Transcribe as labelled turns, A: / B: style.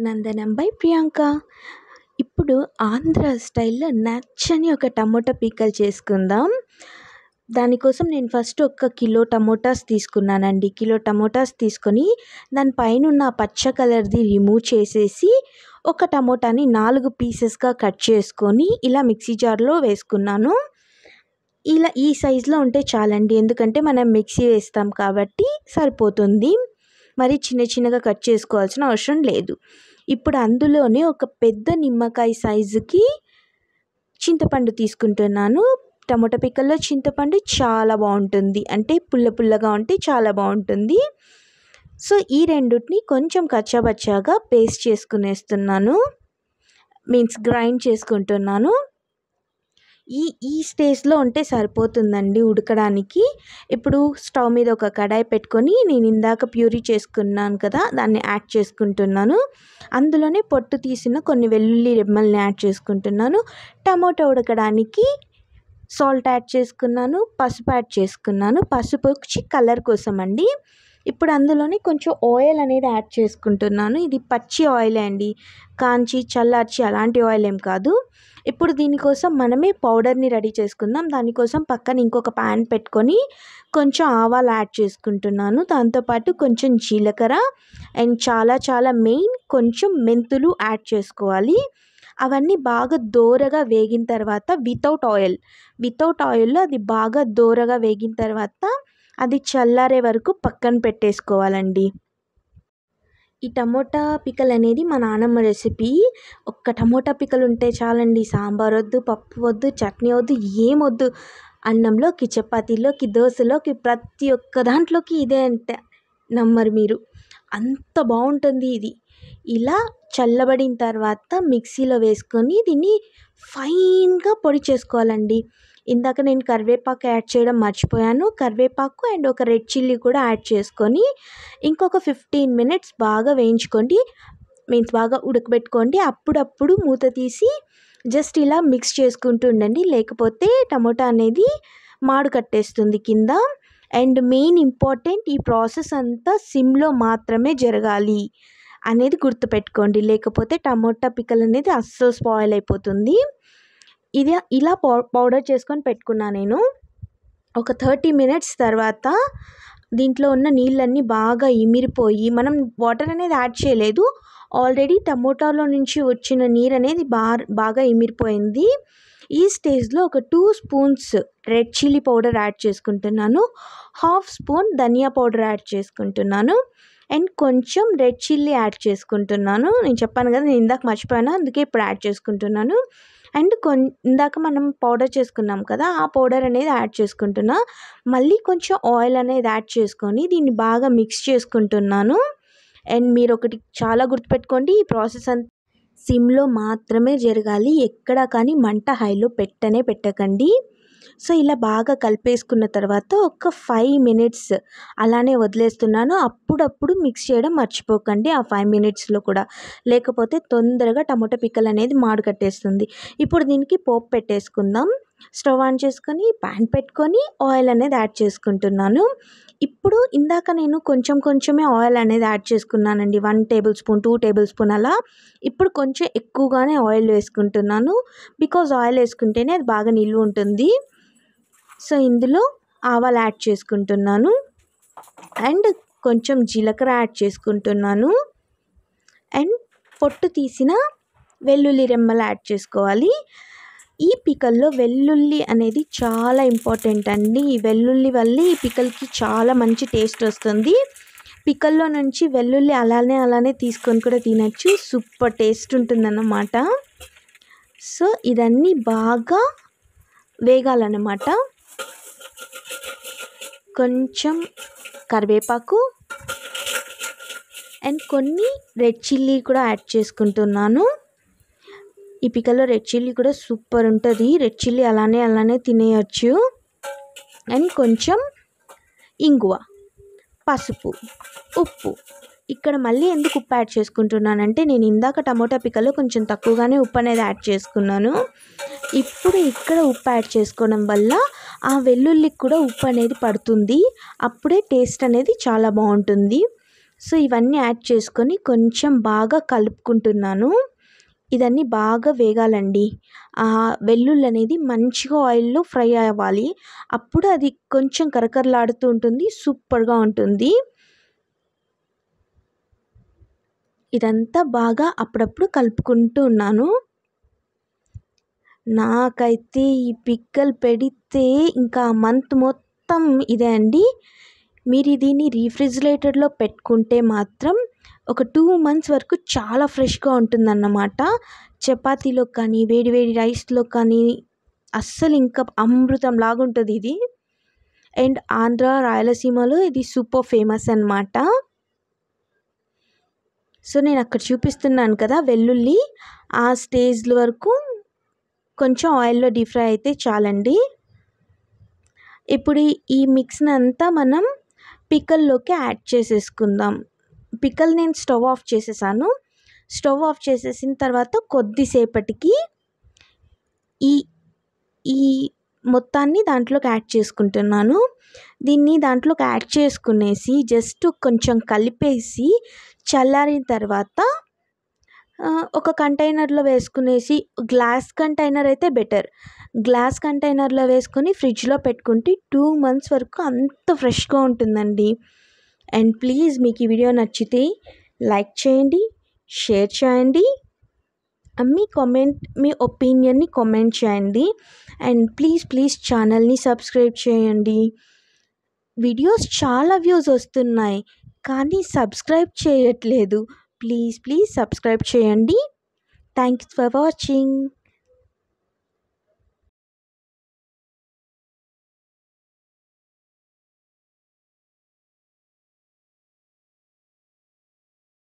A: నందనం by Priyanka. ఇప్పుడు ఆంధ్ర స్టైల్లో నచ్చని ఒక టమోటా పీకల్ చేసుకుందాం. దానికోసం నేను ఫస్ట్ ఒక కిలో టమోటాస్ తీసుకున్నానండి. కిలో టమోటాస్ తీసుకొని దాని పైన ఉన్న పచ్చ కలర్ది రిమూవ్ చేసేసి ఒక టమోటాని నాలుగు పీసెస్గా కట్ చేసుకొని ఇలా మిక్సీ జార్లో వేసుకున్నాను. ఇలా ఈ సైజులో ఉంటే చాలండి. ఎందుకంటే మనం మిక్సీ వేస్తాం కాబట్టి సరిపోతుంది. మరి చిన్న చిన్నగా కట్ చేసుకోవాల్సిన అవసరం లేదు. ఇప్పుడు అందులోనే ఒక పెద్ద నిమ్మకాయ సైజుకి చింతపండు తీసుకుంటున్నాను. టమోటా పిక్కల్లో చింతపండు చాలా బాగుంటుంది. అంటే పుల్ల పుల్లగా ఉంటే చాలా బాగుంటుంది. సో ఈ రెండుటిని కొంచెం కచ్చాబచ్చాగా పేస్ట్ చేసుకునేస్తున్నాను. మీన్స్ గ్రైండ్ చేసుకుంటున్నాను. ఈ ఈ స్టేజ్లో ఉంటే సరిపోతుందండి ఉడకడానికి. ఇప్పుడు స్టవ్ మీద ఒక కడాయి పెట్టుకొని నేను ఇందాక ప్యూరీ చేసుకున్నాను కదా దాన్ని యాడ్ చేసుకుంటున్నాను. అందులోనే పొట్టు తీసిన కొన్ని వెల్లుల్లి రెమ్మల్ని యాడ్ చేసుకుంటున్నాను. టమోటా ఉడకడానికి సాల్ట్ యాడ్ చేసుకున్నాను పసుపు యాడ్ చేసుకున్నాను. పసుపు వచ్చి కలర్ కోసం అండి ఇప్పుడు అందులోనే కొంచెం ఆయిల్ అనేది యాడ్ చేసుకుంటున్నాను. ఇది పచ్చి ఆయిల్ అండి. కాంచి చల్లార్చి అలాంటి ఆయిల్ ఏం కాదు. ఇప్పుడు దీనికోసం మనమే పౌడర్ని రెడీ చేసుకుందాం. దానికోసం పక్కన ఇంకొక ప్యాన్ పెట్టుకొని కొంచెం ఆవాలు యాడ్ చేసుకుంటున్నాను. దాంతోపాటు కొంచెం జీలకర్ర అండ్ చాలా చాలా మెయిన్ కొంచెం మెంతులు యాడ్ చేసుకోవాలి. అవన్నీ బాగా దోరగా వేగిన తర్వాత వితౌట్ ఆయిల్ వితౌట్ ఆయిల్లో అది బాగా దోరగా వేగిన తర్వాత అది చల్లారే వరకు పక్కన పెట్టేసుకోవాలండి. ఈ టమోటా పికల్ అనేది మా నానమ్మ రెసిపీ. ఒక్క టమోటా పికల్ ఉంటే చాలండి. సాంబార్ వద్దు పప్పు వద్దు చట్నీ వద్దు ఏం వద్దు. అన్నంలోకి చపాతీలోకి దోశలోకి ప్రతి ఒక్క దాంట్లోకి ఇదే అంటే నమ్మరు మీరు. అంత బాగుంటుంది ఇది. ఇలా చల్లబడిన తర్వాత మిక్సీలో వేసుకొని దీన్ని ఫైన్గా పొడి చేసుకోవాలండి. ఇందాక నేను కరివేపాకు యాడ్ చేయడం మర్చిపోయాను. కరివేపాకు అండ్ ఒక రెడ్ చిల్లీ కూడా యాడ్ చేసుకొని ఇంకొక ఫిఫ్టీన్ మినిట్స్ బాగా వేయించుకోండి. మీన్స్ బాగా ఉడకబెట్టుకోండి. అప్పుడప్పుడు మూత తీసి జస్ట్ ఇలా మిక్స్ చేసుకుంటూ ఉండండి. లేకపోతే టమోటా అనేది మాడు కట్టేస్తుంది కింద. అండ్ మెయిన్ ఇంపార్టెంట్ ఈ ప్రాసెస్ అంతా సిమ్లో మాత్రమే జరగాలి అనేది గుర్తుపెట్టుకోండి. లేకపోతే టమోటా పికల్ అనేది అస్సలు స్పాయిల్ అయిపోతుంది. ఇది ఇలా పౌ పౌడర్ చేసుకొని పెట్టుకున్నా నేను. ఒక థర్టీ మినిట్స్ తర్వాత దీంట్లో ఉన్న నీళ్ళన్నీ బాగా ఇమిరిపోయి మనం వాటర్ అనేది యాడ్ చేయలేదు. ఆల్రెడీ టమోటాలో నుంచి వచ్చిన నీరు అనేది బా బాగా ఇమిరిపోయింది. ఈ స్టేజ్లో ఒక two spoons red chilli powder add చేసుకుంటున్నాను. హాఫ్ స్పూన్ ధనియా పౌడర్ యాడ్ చేసుకుంటున్నాను. అండ్ కొంచెం రెడ్ చిల్లీ యాడ్ చేసుకుంటున్నాను. నేను చెప్పాను కదా నేను ఇందాక మర్చిపోయాను అందుకే ఇప్పుడు యాడ్ చేసుకుంటున్నాను. అండ్ కొ ఇందాక మనం పౌడర్ చేసుకున్నాం కదా ఆ పౌడర్ అనేది యాడ్ చేసుకుంటున్నా. మళ్ళీ కొంచెం ఆయిల్ అనేది యాడ్ చేసుకొని దీన్ని బాగా మిక్స్ చేసుకుంటున్నాను. అండ్ మీరు ఒకటి చాలా గుర్తుపెట్టుకోండి ఈ ప్రాసెస్ అంతా సిమ్లో మాత్రమే జరగాలి. ఎక్కడ కానీ మంట హైలో పెట్టనే పెట్టకండి. సో ఇలా బాగా కలిపేసుకున్న తర్వాత ఒక ఫైవ్ మినిట్స్ అలానే వదిలేస్తున్నాను. అప్పుడప్పుడు మిక్స్ చేయడం మర్చిపోకండి. ఆ ఫైవ్ మినిట్స్లో కూడా. లేకపోతే తొందరగా టమాటో పిక్కలు అనేది మాడు కట్టేస్తుంది. ఇప్పుడు దీనికి పోపు పెట్టేసుకుందాం. స్టవ్ ఆన్ చేసుకొని ప్యాన్ పెట్టుకొని ఆయిల్ అనేది యాడ్ చేసుకుంటున్నాను. ఇప్పుడు ఇందాక నేను కొంచెం కొంచెమే ఆయిల్ అనేది యాడ్ చేసుకున్నానండి. One tablespoon two tablespoon అలా. ఇప్పుడు కొంచెం ఎక్కువగానే ఆయిల్ వేసుకుంటున్నాను. బికాజ్ ఆయిల్ వేసుకుంటేనే అది బాగా నిల్వ ఉంటుంది సో ఇందులో ఆవాలు యాడ్ చేసుకుంటున్నాను. అండ్ కొంచెం జీలకర్ర యాడ్ చేసుకుంటున్నాను. అండ్ పొట్టు తీసిన వెల్లుల్లి రెమ్మలు యాడ్ చేసుకోవాలి. ఈ పికల్లో వెల్లుల్లి అనేది చాలా ఇంపార్టెంట్ అండి. ఈ వెల్లుల్లి వల్ల ఈ పికల్కి చాలా మంచి టేస్ట్ వస్తుంది. పికల్లో నుంచి వెల్లుల్లి అలానే అలానే తీసుకొని కూడా తినచ్చు. సూపర్ టేస్ట్ ఉంటుందన్నమాట. సో ఇదన్నీ బాగా వేగాలన్నమాట. కొంచెం కరివేపాకు అండ్ కొన్ని రెడ్ చిల్లీ కూడా యాడ్ చేసుకుంటున్నాను. ఈ పికల్లో రెడ్ చిల్లీ కూడా సూపర్ ఉంటుంది. రెడ్ చిల్లీ అలానే అలానే తినేయచ్చు. అండ్ కొంచెం ఇంగువ పసుపు ఉప్పు. ఇక్కడ మళ్ళీ ఎందుకు ఉప్పు యాడ్ చేసుకుంటున్నానంటే నేను ఇందాక టమోటా పిక్కలో కొంచెం తక్కువగానే ఉప్పు అనేది యాడ్ చేసుకున్నాను. ఇప్పుడు ఇక్కడ ఉప్పు యాడ్ చేసుకోవడం వల్ల ఆ వెల్లుల్లికి కూడా ఉప్పు అనేది పడుతుంది. అప్పుడే టేస్ట్ అనేది చాలా బాగుంటుంది. సో ఇవన్నీ యాడ్ చేసుకొని కొంచెం బాగా కలుపుకుంటున్నాను. ఇదన్నీ బాగా వేగాలండి. ఆ వెల్లుల్లి అనేది మంచిగా ఆయిల్లో ఫ్రై అవ్వాలి. అప్పుడు అది కొంచెం కరకరలాడుతూ ఉంటుంది సూపర్గా ఉంటుంది. ఇదంతా బాగా అప్పుడప్పుడు కలుపుకుంటూ ఉన్నాను. నాకైతే ఈ పిక్కలు పెడితే ఇంకా మంత్ మొత్తం ఇదే అండి. మీరు దీన్ని రీఫ్రిజిరేటర్లో పెట్టుకుంటే మాత్రం ఒక టూ మంత్స్ వరకు చాలా ఫ్రెష్గా ఉంటుందన్నమాట. చపాతీలో కానీ వేడి వేడి రైస్లో కానీ అస్సలు ఇంకా అమృతం లాగా ఉంటుంది ఇది. అండ్ ఆంధ్ర రాయలసీమలో ఇది సూపర్ ఫేమస్ అనమాట సో నేను అక్కడ చూపిస్తున్నాను కదా వెల్లుల్లి. ఆ స్టేజ్ వరకు కొంచెం ఆయిల్లో డీప్ ఫ్రై అయితే చాలండి. ఇప్పుడు ఈ మిక్స్ని అంతా మనం పికల్లోకి యాడ్ చేసేసుకుందాం. పికల్ నేను స్టవ్ ఆఫ్ చేసేసాను. స్టవ్ ఆఫ్ చేసేసిన తర్వాత కొద్దిసేపటికి ఈ ఈ మొత్తాన్ని దాంట్లోకి యాడ్ చేసుకుంటున్నాను. దీన్ని దాంట్లోకి యాడ్ చేసుకునేసి జస్ట్ కొంచెం కలిపేసి చల్లారిన తర్వాత ఒక కంటైనర్లో వేసుకునేసి గ్లాస్ కంటైనర్ అయితే బెటర్. గ్లాస్ కంటైనర్లో వేసుకొని ఫ్రిడ్జ్లో పెట్టుకుంటే టూ మంత్స్ వరకు అంత ఫ్రెష్గా ఉంటుందండి. అండ్ ప్లీజ్ మీకు ఈ వీడియో నచ్చితే లైక్ చేయండి షేర్ చేయండి మీ కామెంట్ మీ ఒపీనియన్ని కామెంట్ చేయండి. అండ్ ప్లీజ్ ప్లీజ్ ఛానల్ని సబ్స్క్రైబ్ చేయండి. వీడియోస్ చాలా వ్యూస్ వస్తున్నాయి కానీ సబ్స్క్రైబ్ చేయట్లేదు. ప్లీజ్ ప్లీజ్ సబ్స్క్రైబ్ చేయండి. Thanks for watching